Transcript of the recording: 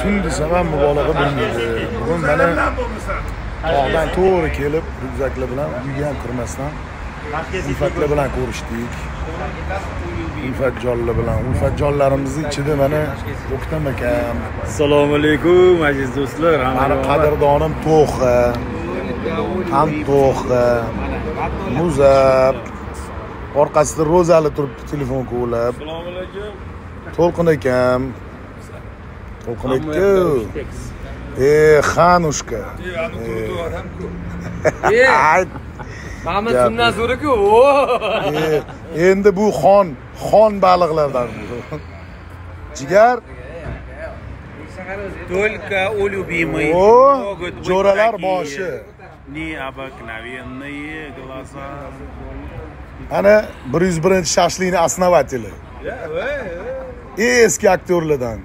tun desam ham mubolag'a bo'lmaydi bugun mana tog'dan to'g'ri kelib ryukzaklar bilan uyga ham kirmasdan ulfatlar bilan ko'rishdik. Ulfatjonlar bilan ulfatjonlarimizni ichida mana o'ktam akam assalomu alaykum aziz do'stlar mani qadrdonim to'xa ham to'xa muzab orqasida ro'zali turibdi telefon kovlab assalomu alaykum. To'lqin akam aka e Mahmud Gap shundan so'ra-ku. e, endi bu xon xon baliqlardan jigar только у любимой jo'ralar boshi необыкновенные глаза. Ana bir yuz birinchi shashlikni основатели eski aktyorlardan